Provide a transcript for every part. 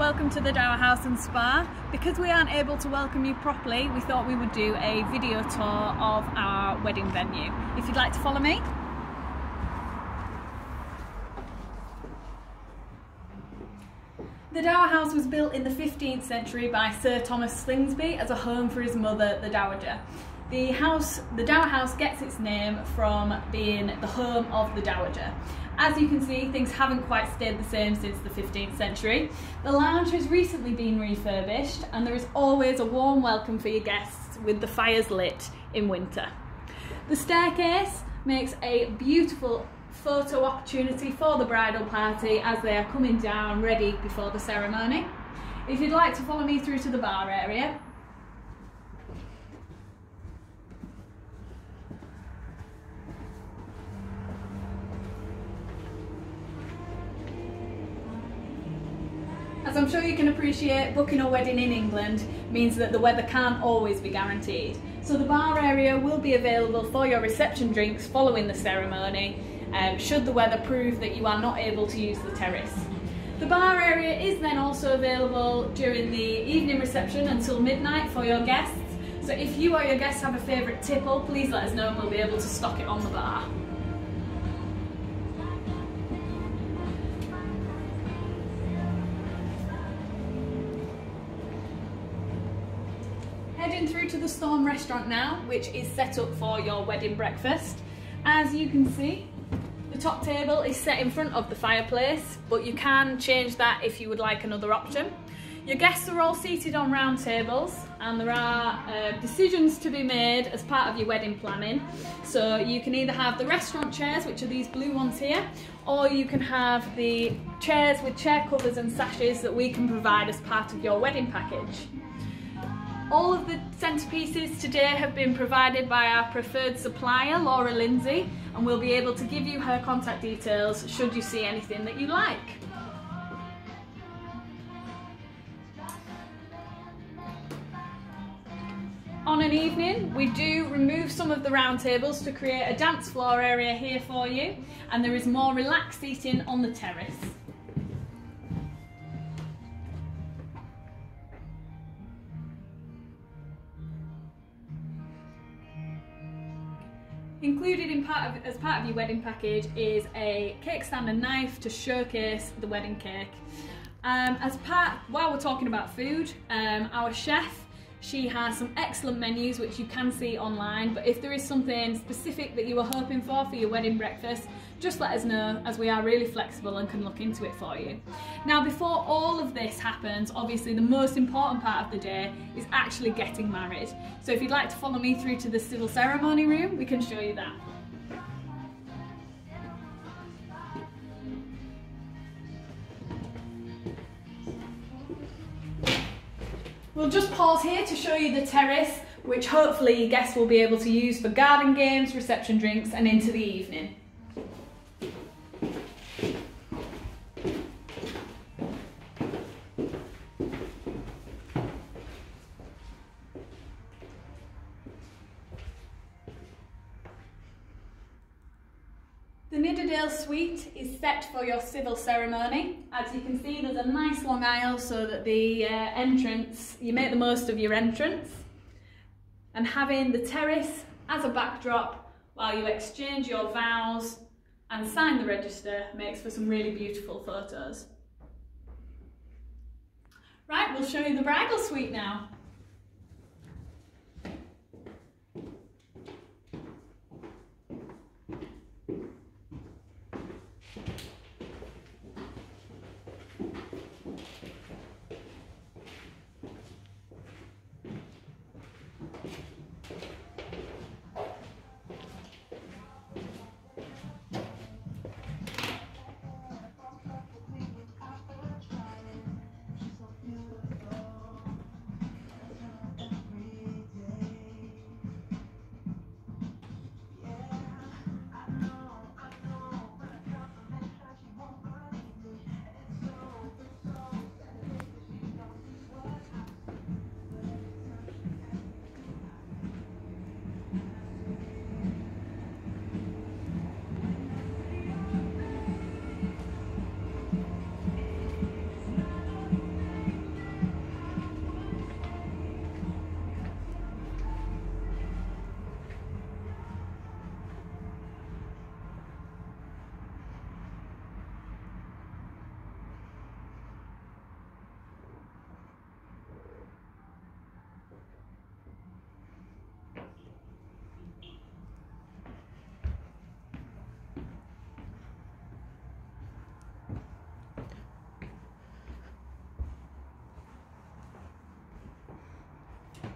welcome to the Dower House and Spa. Because we aren't able to welcome you properly, we thought we would do a video tour of our wedding venue. If you'd like to follow me. The Dower House was built in the 15th century by Sir Thomas Slingsby as a home for his mother, the Dowager. The house, the Dower House gets its name from being the home of the Dowager. As you can see, things haven't quite stayed the same since the 15th century. The lounge has recently been refurbished and there is always a warm welcome for your guests with the fires lit in winter. The staircase makes a beautiful photo opportunity for the bridal party as they are coming down ready before the ceremony. If you'd like to follow me through to the bar area, As I'm sure you can appreciate, booking a wedding in England means that the weather can't always be guaranteed. So the bar area will be available for your reception drinks following the ceremony um, should the weather prove that you are not able to use the terrace. The bar area is then also available during the evening reception until midnight for your guests. So if you or your guests have a favourite tipple, please let us know and we'll be able to stock it on the bar. Heading through to the Storm restaurant now, which is set up for your wedding breakfast. As you can see, the top table is set in front of the fireplace, but you can change that if you would like another option. Your guests are all seated on round tables and there are uh, decisions to be made as part of your wedding planning. So you can either have the restaurant chairs, which are these blue ones here, or you can have the chairs with chair covers and sashes that we can provide as part of your wedding package. All of the centerpieces today have been provided by our preferred supplier, Laura Lindsay, and we'll be able to give you her contact details should you see anything that you like. On an evening, we do remove some of the round tables to create a dance floor area here for you, and there is more relaxed seating on the terrace. Included in part of, as part of your wedding package is a cake stand and knife to showcase the wedding cake. Um, as part, while we're talking about food, um, our chef she has some excellent menus which you can see online, but if there is something specific that you were hoping for for your wedding breakfast, just let us know as we are really flexible and can look into it for you. Now before all of this happens, obviously the most important part of the day is actually getting married. So if you'd like to follow me through to the civil ceremony room, we can show you that. We'll just pause here to show you the terrace, which hopefully guests will be able to use for garden games, reception drinks and into the evening. The Nidderdale suite is set for your civil ceremony. As you can see, there's a nice long aisle so that the uh, entrance, you make the most of your entrance. And having the terrace as a backdrop while you exchange your vows and sign the register makes for some really beautiful photos. Right, we'll show you the bridal suite now.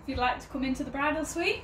You'd like to come into the bridal suite.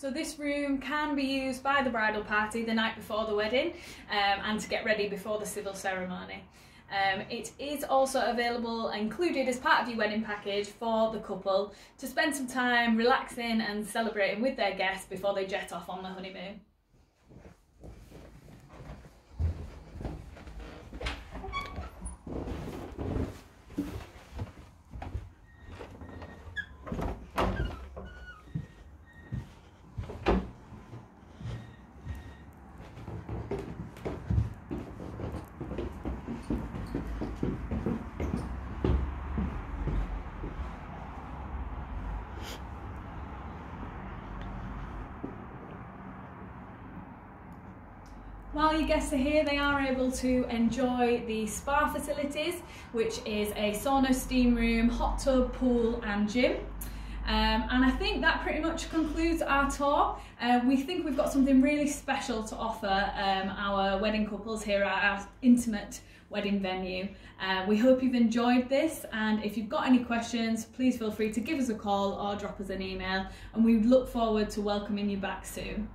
So this room can be used by the bridal party the night before the wedding um, and to get ready before the civil ceremony. Um, it is also available, included as part of your wedding package for the couple to spend some time relaxing and celebrating with their guests before they jet off on the honeymoon. While your guests are here, they are able to enjoy the spa facilities, which is a sauna, steam room, hot tub, pool and gym. Um, and I think that pretty much concludes our tour. Uh, we think we've got something really special to offer um, our wedding couples here at our intimate wedding venue. Uh, we hope you've enjoyed this and if you've got any questions, please feel free to give us a call or drop us an email and we look forward to welcoming you back soon.